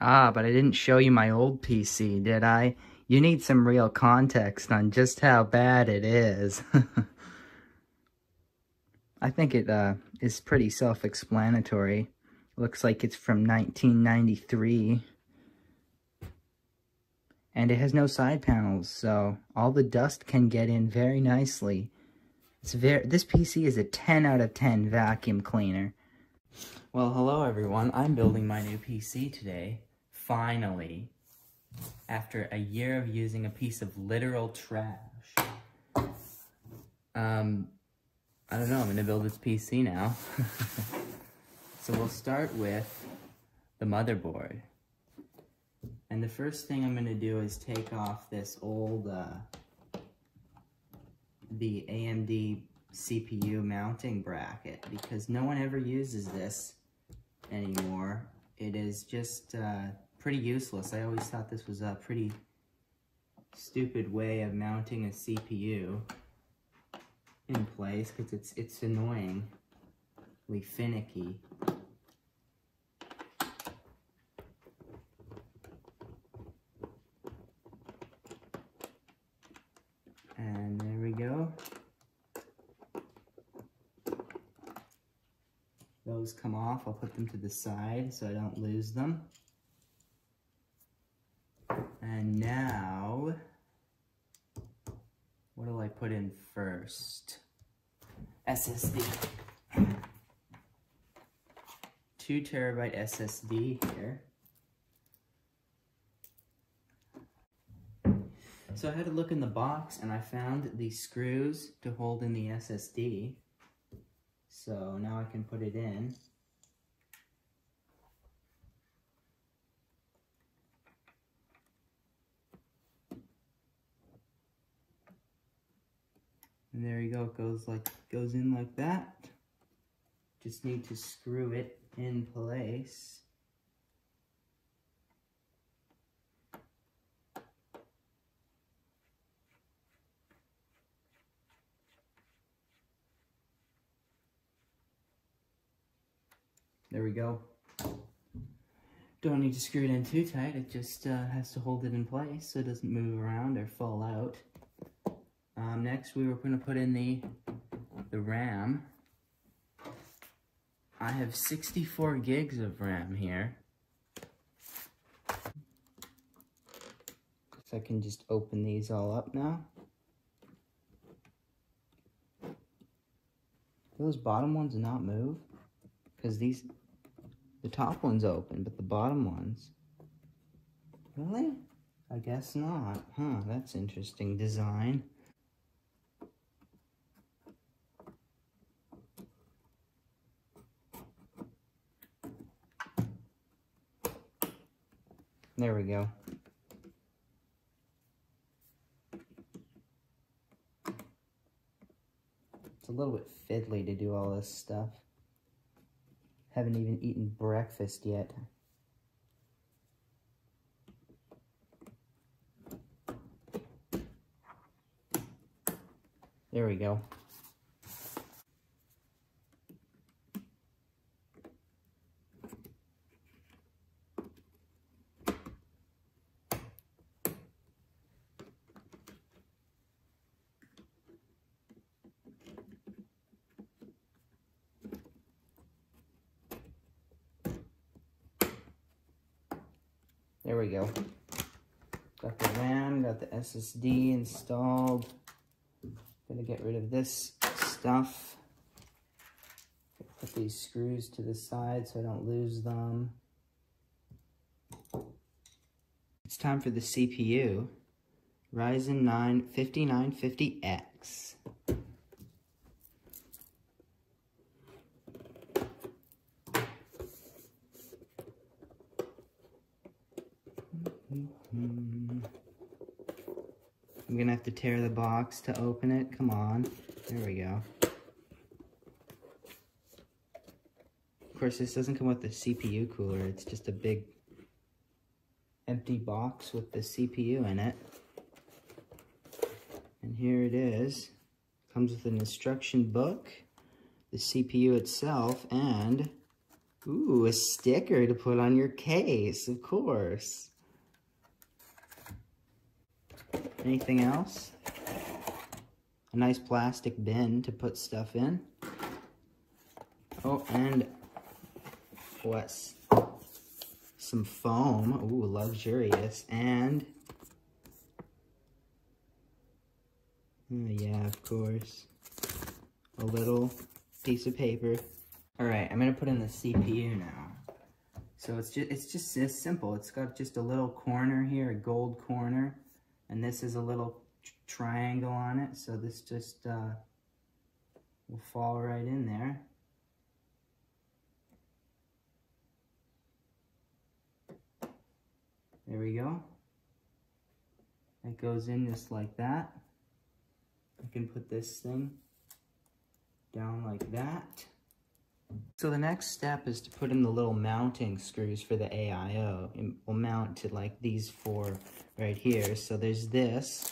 Ah, but I didn't show you my old PC, did I? You need some real context on just how bad it is. I think it uh, is pretty self-explanatory. Looks like it's from 1993. And it has no side panels, so all the dust can get in very nicely. It's very, this PC is a 10 out of 10 vacuum cleaner. Well, hello everyone. I'm building my new PC today. Finally. After a year of using a piece of literal trash. Um, I don't know, I'm gonna build this PC now. so we'll start with the motherboard. And the first thing I'm gonna do is take off this old, uh, the AMD CPU mounting bracket because no one ever uses this anymore. It is just uh, pretty useless. I always thought this was a pretty stupid way of mounting a CPU in place because it's it's annoyingly finicky. And there we go. Those come off, I'll put them to the side so I don't lose them. And now, what do I put in first? SSD. Two terabyte SSD here. So I had to look in the box and I found the screws to hold in the SSD. So now I can put it in. And there you go, it goes like goes in like that. Just need to screw it in place. There we go. Don't need to screw it in too tight, it just uh, has to hold it in place so it doesn't move around or fall out. Um, next, we were going to put in the, the RAM. I have 64 gigs of RAM here. So I can just open these all up now. those bottom ones do not move? Because these, the top one's open, but the bottom ones. Really? I guess not. Huh, that's interesting design. There we go. It's a little bit fiddly to do all this stuff. Haven't even eaten breakfast yet. There we go. There we go. Got the RAM, got the SSD installed. Gonna get rid of this stuff. Put these screws to the side so I don't lose them. It's time for the CPU. Ryzen 9 5950X. I'm gonna have to tear the box to open it. Come on. There we go. Of course, this doesn't come with the CPU cooler. It's just a big empty box with the CPU in it. And here it is. Comes with an instruction book, the CPU itself, and Ooh, a sticker to put on your case, of course. Anything else? A nice plastic bin to put stuff in. Oh, and what's some foam. Ooh, luxurious. And, oh, yeah, of course, a little piece of paper. All right, I'm gonna put in the CPU now. So it's just, it's just as simple. It's got just a little corner here, a gold corner, and this is a little triangle on it. So this just uh, will fall right in there. There we go. It goes in just like that. I can put this thing down like that. So the next step is to put in the little mounting screws for the AIO. It will mount to like these four right here. So there's this,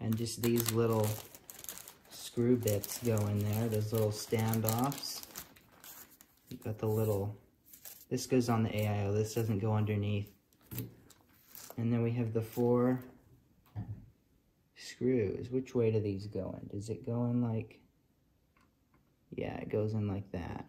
and just these little screw bits go in there, those little standoffs. You've got the little, this goes on the AIO, this doesn't go underneath. And then we have the four screws. Which way do these go in? Does it go in like, yeah, it goes in like that.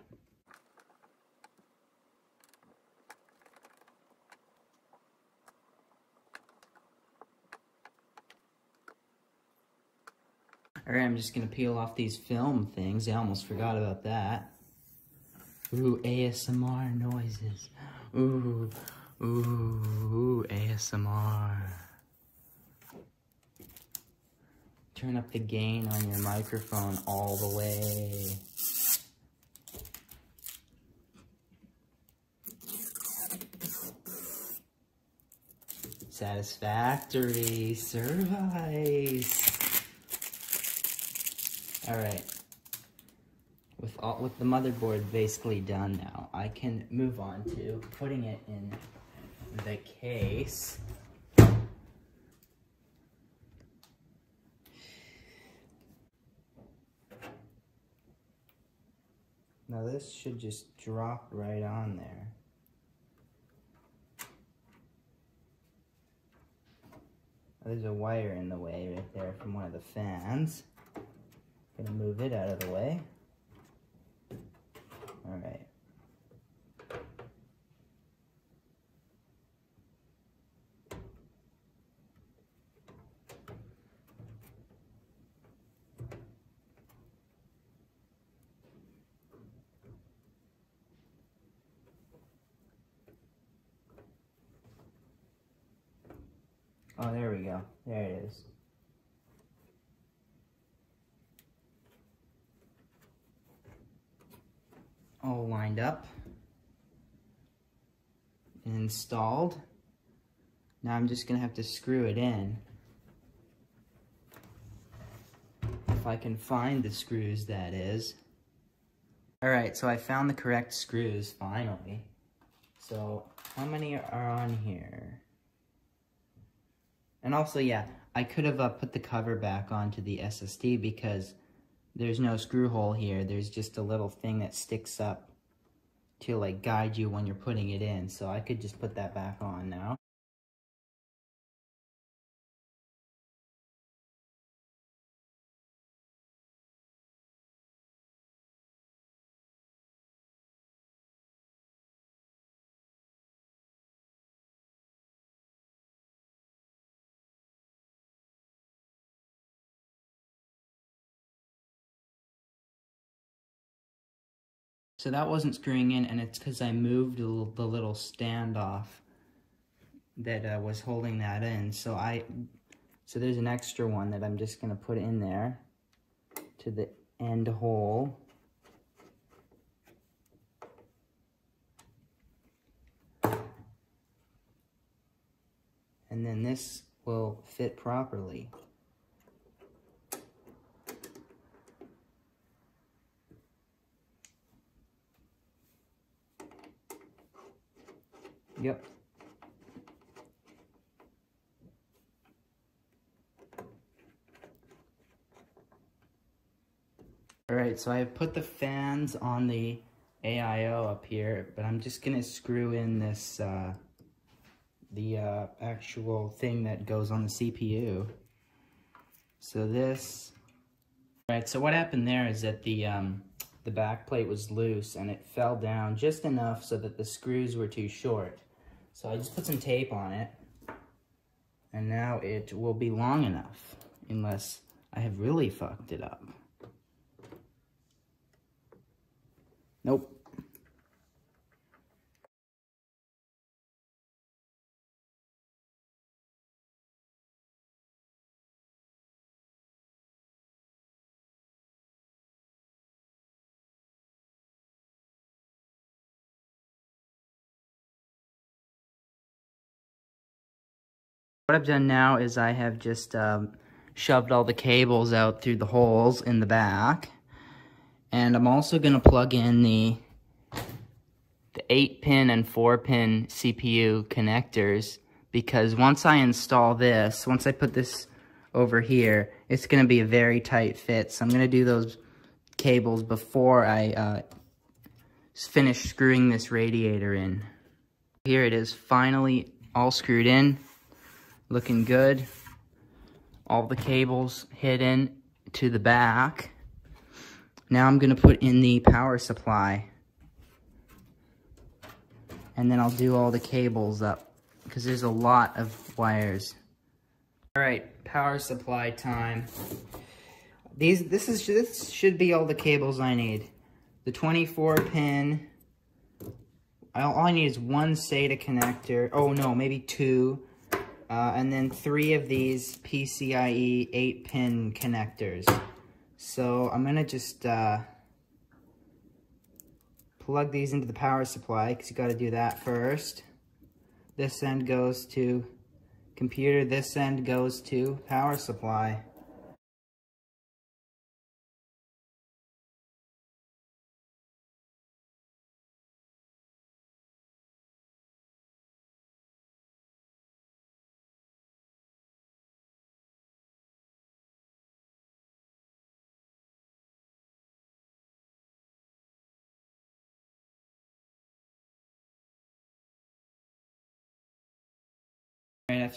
Alright, I'm just gonna peel off these film things. I almost forgot about that. Ooh, ASMR noises. Ooh, Ooh, ooh, ASMR. Turn up the gain on your microphone all the way. Satisfactory service. All right. With all with the motherboard basically done now, I can move on to putting it in the case. Now this should just drop right on there. There's a wire in the way right there from one of the fans. Gonna move it out of the way. All right. Oh, there we go. There it is. All lined up. Installed. Now I'm just going to have to screw it in. If I can find the screws, that is. Alright, so I found the correct screws, finally. So, how many are on here? And also, yeah, I could have uh, put the cover back onto the SSD because there's no screw hole here. There's just a little thing that sticks up to like guide you when you're putting it in. So I could just put that back on now. So that wasn't screwing in, and it's because I moved the little standoff that uh, was holding that in. So I, so there's an extra one that I'm just going to put in there to the end hole. And then this will fit properly. Yep. All right, so I have put the fans on the AIO up here, but I'm just gonna screw in this, uh, the uh, actual thing that goes on the CPU. So this, right, so what happened there is that the, um, the back plate was loose and it fell down just enough so that the screws were too short. So I just put some tape on it and now it will be long enough unless I have really fucked it up. Nope. What I've done now is I have just um, shoved all the cables out through the holes in the back. And I'm also going to plug in the, the 8 pin and 4 pin CPU connectors because once I install this, once I put this over here, it's going to be a very tight fit. So I'm going to do those cables before I uh, finish screwing this radiator in. Here it is finally all screwed in looking good. All the cables hidden to the back. Now I'm going to put in the power supply. And then I'll do all the cables up because there's a lot of wires. All right, power supply time. These this is this should be all the cables I need. The 24 pin. All I need is one SATA connector. Oh no, maybe two. Uh, and then three of these PCIe 8-pin connectors. So I'm going to just uh, plug these into the power supply, because you got to do that first. This end goes to computer, this end goes to power supply.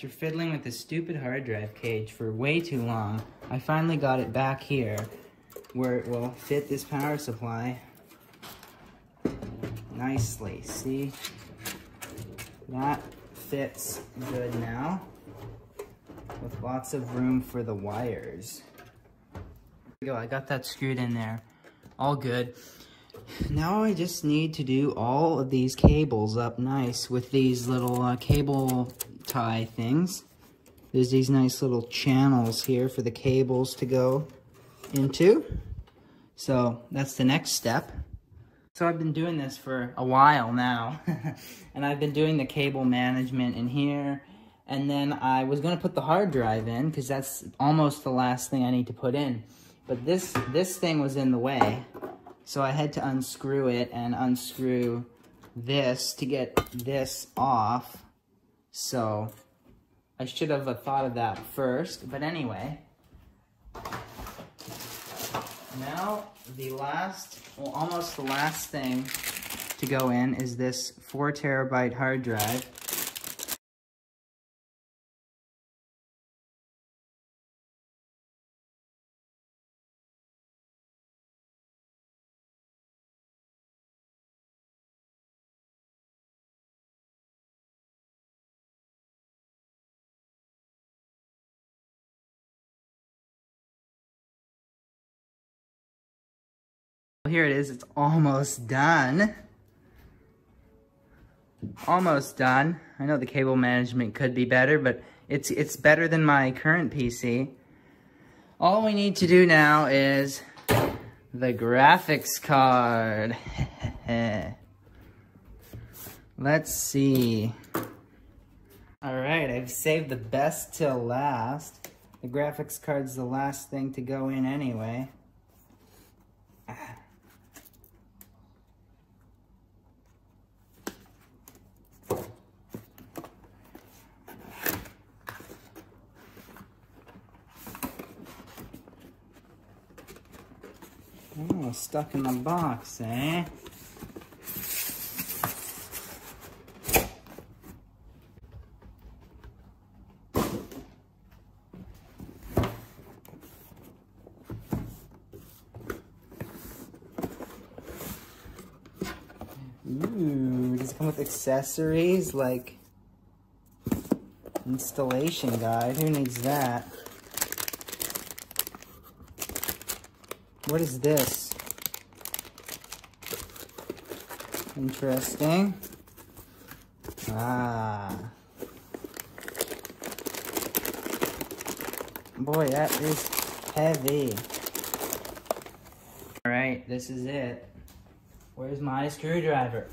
After fiddling with this stupid hard drive cage for way too long, I finally got it back here where it will fit this power supply nicely. See? That fits good now with lots of room for the wires. Go, I got that screwed in there. All good. Now I just need to do all of these cables up nice with these little uh, cable tie things. There's these nice little channels here for the cables to go into. So that's the next step. So I've been doing this for a while now. and I've been doing the cable management in here. And then I was going to put the hard drive in because that's almost the last thing I need to put in. But this, this thing was in the way. So I had to unscrew it and unscrew this to get this off. So I should have thought of that first, but anyway. Now the last, well almost the last thing to go in is this four terabyte hard drive. Here it is, it's almost done. Almost done. I know the cable management could be better, but it's it's better than my current PC. All we need to do now is the graphics card. Let's see. Alright, I've saved the best till last. The graphics card's the last thing to go in anyway. stuck in the box, eh? Ooh, does it come with accessories like installation guide? Who needs that? What is this? Interesting. Ah. Boy, that is heavy. Alright, this is it. Where's my screwdriver?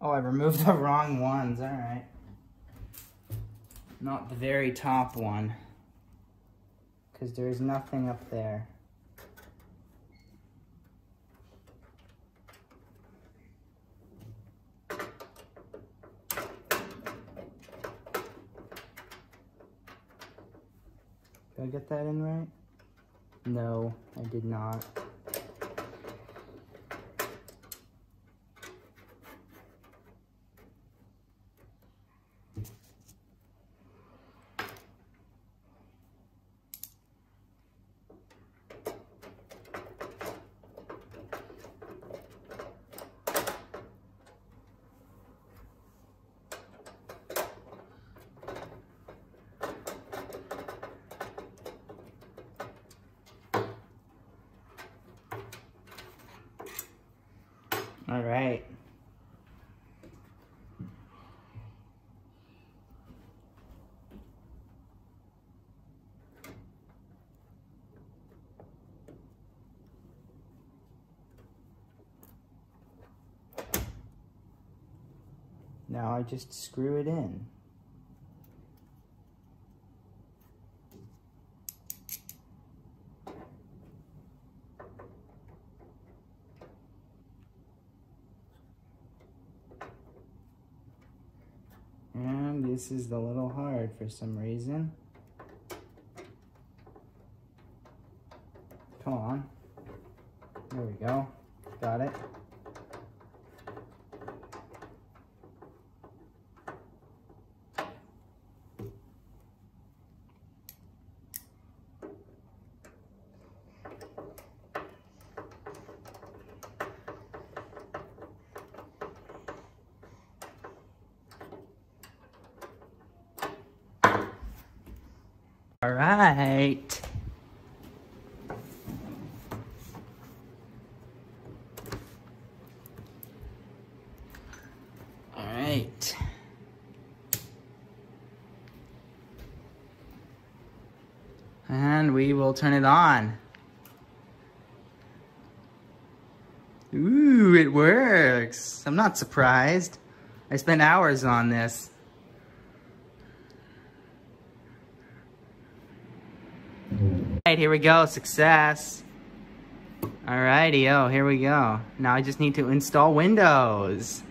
Oh, I removed the wrong ones, alright. Not the very top one. Because there's nothing up there. Did I get that in right? No, I did not. All right. Now I just screw it in. And this is a little hard for some reason. Come on. There we go. Got it. All right. All right. And we will turn it on. Ooh, it works. I'm not surprised. I spent hours on this. Alright, here we go. Success. Alrighty, oh, here we go. Now I just need to install Windows.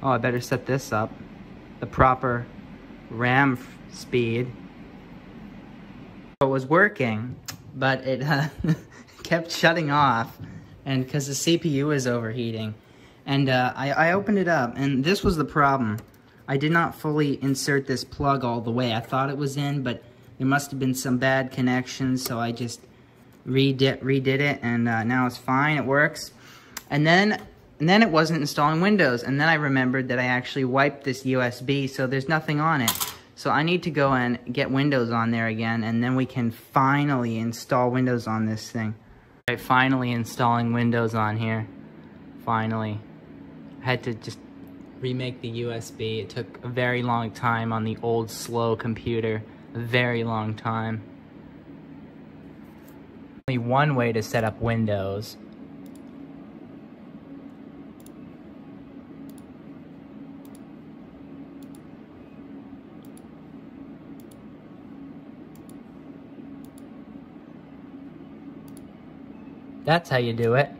Oh, I better set this up. The proper RAM speed. It was working, but it uh, kept shutting off and because the CPU is overheating. And uh, I, I opened it up, and this was the problem. I did not fully insert this plug all the way. I thought it was in, but there must have been some bad connections, so I just redid, redid it, and uh, now it's fine. It works. And then, and then it wasn't installing Windows, and then I remembered that I actually wiped this USB, so there's nothing on it. So I need to go and get Windows on there again, and then we can finally install Windows on this thing. All right, finally installing Windows on here. Finally. I had to just remake the USB. It took a very long time on the old slow computer very long time. Only one way to set up Windows. That's how you do it.